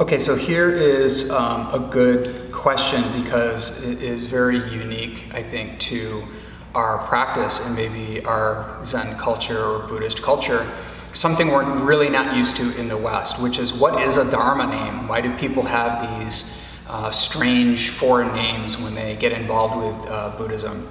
Okay, so here is um, a good question because it is very unique, I think, to our practice and maybe our Zen culture or Buddhist culture. Something we're really not used to in the West, which is what is a Dharma name? Why do people have these uh, strange foreign names when they get involved with uh, Buddhism?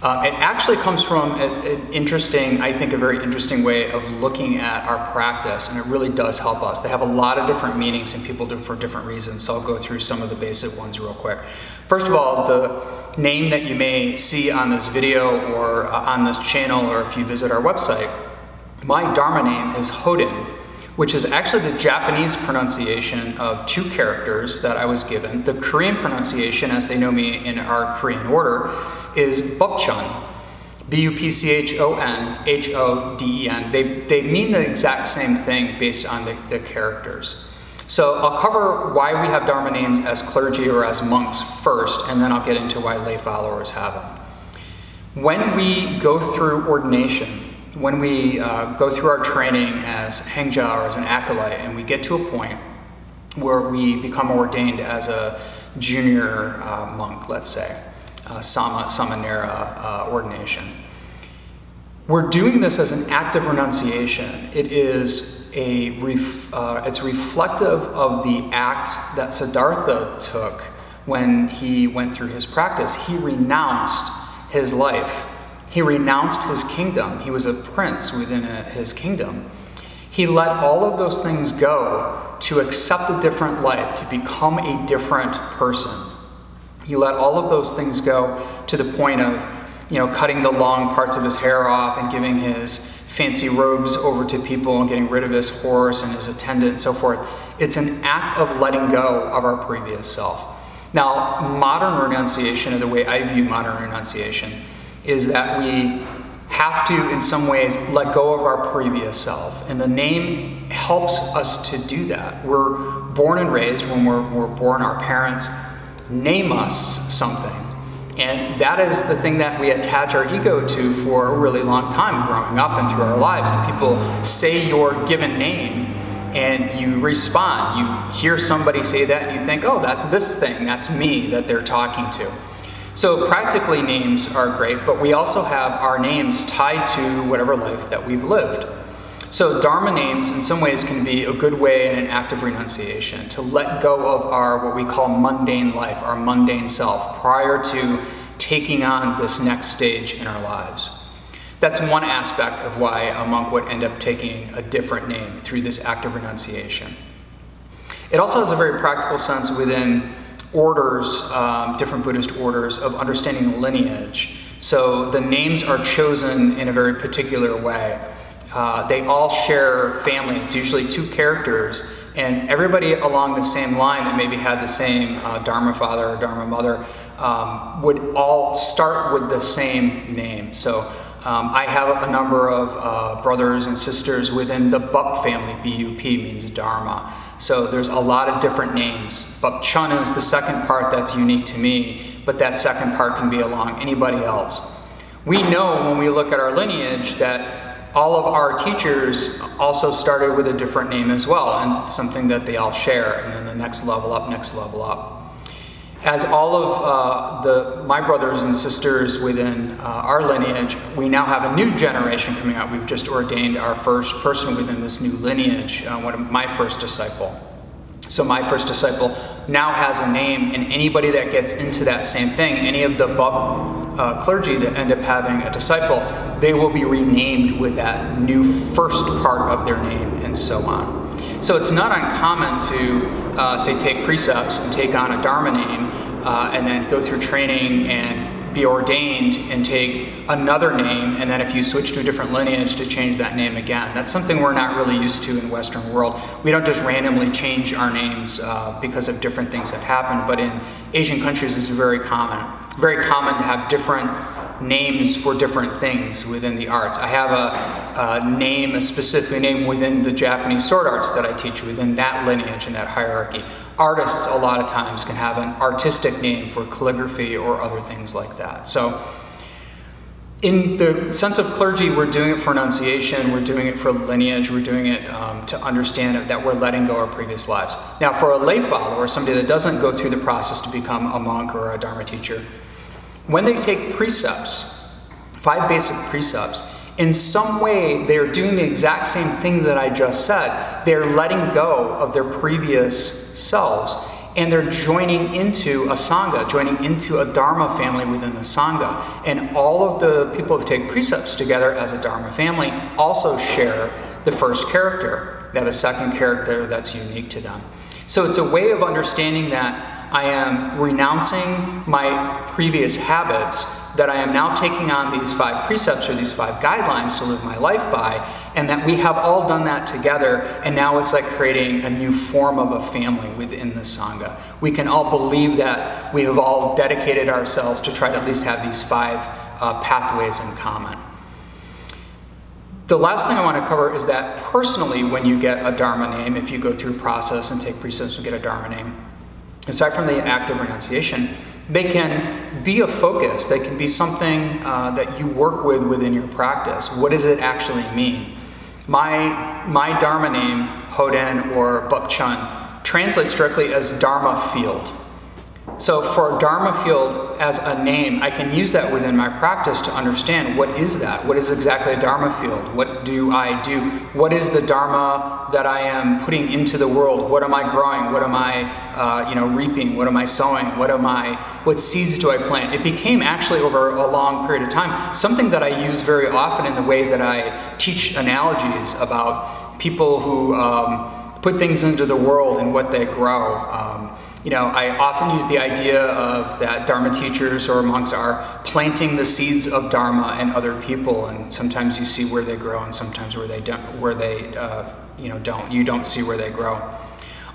Uh, it actually comes from an interesting, I think, a very interesting way of looking at our practice, and it really does help us. They have a lot of different meanings, and people do for different reasons. So I'll go through some of the basic ones real quick. First of all, the name that you may see on this video or uh, on this channel, or if you visit our website, my Dharma name is Hoden, which is actually the Japanese pronunciation of two characters that I was given. The Korean pronunciation, as they know me in our Korean order, is Bupchon. B-U-P-C-H-O-N-H-O-D-E-N. They, they mean the exact same thing based on the, the characters. So I'll cover why we have Dharma names as clergy or as monks first, and then I'll get into why lay followers have them. When we go through ordination, when we uh, go through our training as Hengja or as an acolyte, and we get to a point where we become ordained as a junior uh, monk, let's say, uh, sama, samanera uh, ordination. We're doing this as an act of renunciation. It is a ref, uh, it's reflective of the act that Siddhartha took when he went through his practice. He renounced his life. He renounced his kingdom. He was a prince within a, his kingdom. He let all of those things go to accept a different life, to become a different person. He let all of those things go to the point of, you know, cutting the long parts of his hair off and giving his fancy robes over to people and getting rid of his horse and his attendant and so forth. It's an act of letting go of our previous self. Now, modern renunciation, or the way I view modern renunciation, is that we have to, in some ways, let go of our previous self. And the name helps us to do that. We're born and raised when we're, we're born, our parents name us something. And that is the thing that we attach our ego to for a really long time growing up and through our lives. And people say your given name and you respond. You hear somebody say that and you think, oh, that's this thing, that's me that they're talking to. So practically names are great, but we also have our names tied to whatever life that we've lived. So Dharma names in some ways can be a good way and an act of renunciation to let go of our what we call mundane life, our mundane self, prior to taking on this next stage in our lives. That's one aspect of why a monk would end up taking a different name through this act of renunciation. It also has a very practical sense within orders, um, different Buddhist orders, of understanding lineage. So the names are chosen in a very particular way. Uh, they all share families, usually two characters, and everybody along the same line that maybe had the same uh, Dharma father or Dharma mother um, would all start with the same name. So um, I have a number of uh, brothers and sisters within the Bup family. BUP means Dharma. So there's a lot of different names. Bupchon is the second part that's unique to me, but that second part can be along anybody else. We know when we look at our lineage that all of our teachers also started with a different name as well, and something that they all share, and then the next level up, next level up. As all of uh, the, my brothers and sisters within uh, our lineage, we now have a new generation coming out. We've just ordained our first person within this new lineage, uh, one of my first disciple. So my first disciple now has a name, and anybody that gets into that same thing, any of the uh, clergy that end up having a disciple, they will be renamed with that new first part of their name, and so on. So it's not uncommon to, uh, say, take precepts and take on a Dharma name, uh, and then go through training and be ordained and take another name, and then if you switch to a different lineage, to change that name again. That's something we're not really used to in Western world. We don't just randomly change our names uh, because of different things that happen, but in Asian countries, it's very common. Very common to have different names for different things within the arts. I have a, a, name, a specific name within the Japanese sword arts that I teach within that lineage and that hierarchy. Artists a lot of times can have an artistic name for calligraphy or other things like that. So in the sense of clergy, we're doing it for renunciation, we're doing it for lineage, we're doing it um, to understand that we're letting go our previous lives. Now, for a lay follower, somebody that doesn't go through the process to become a monk or a Dharma teacher, when they take precepts, five basic precepts, in some way they're doing the exact same thing that I just said. They're letting go of their previous selves and they're joining into a Sangha, joining into a Dharma family within the Sangha. And all of the people who take precepts together as a Dharma family also share the first character. They have a second character that's unique to them. So it's a way of understanding that I am renouncing my previous habits that I am now taking on these five precepts or these five guidelines to live my life by, and that we have all done that together, and now it's like creating a new form of a family within the Sangha. We can all believe that we have all dedicated ourselves to try to at least have these five uh, pathways in common. The last thing I want to cover is that personally, when you get a Dharma name, if you go through process and take precepts and get a Dharma name, aside from the act of renunciation, they can be a focus. They can be something uh, that you work with within your practice. What does it actually mean? My, my Dharma name, Hoden or Bupchon, translates directly as Dharma field. So for Dharma field as a name, I can use that within my practice to understand what is that? What is exactly a Dharma field? What do I do? What is the Dharma that I am putting into the world? What am I growing? What am I, uh, you know, reaping? What am I sowing? What am I, what seeds do I plant? It became actually over a long period of time something that I use very often in the way that I teach analogies about people who um, put things into the world and what they grow. Um, you know, I often use the idea of that Dharma teachers or monks are planting the seeds of Dharma in other people, and sometimes you see where they grow, and sometimes where they don't, where they, uh, you know, don't. You don't see where they grow.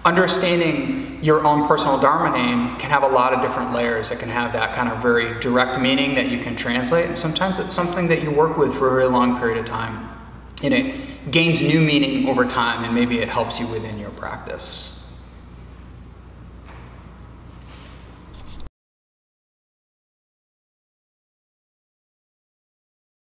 Understanding your own personal Dharma name can have a lot of different layers. It can have that kind of very direct meaning that you can translate, and sometimes it's something that you work with for a very long period of time. And it gains new meaning over time, and maybe it helps you within your practice.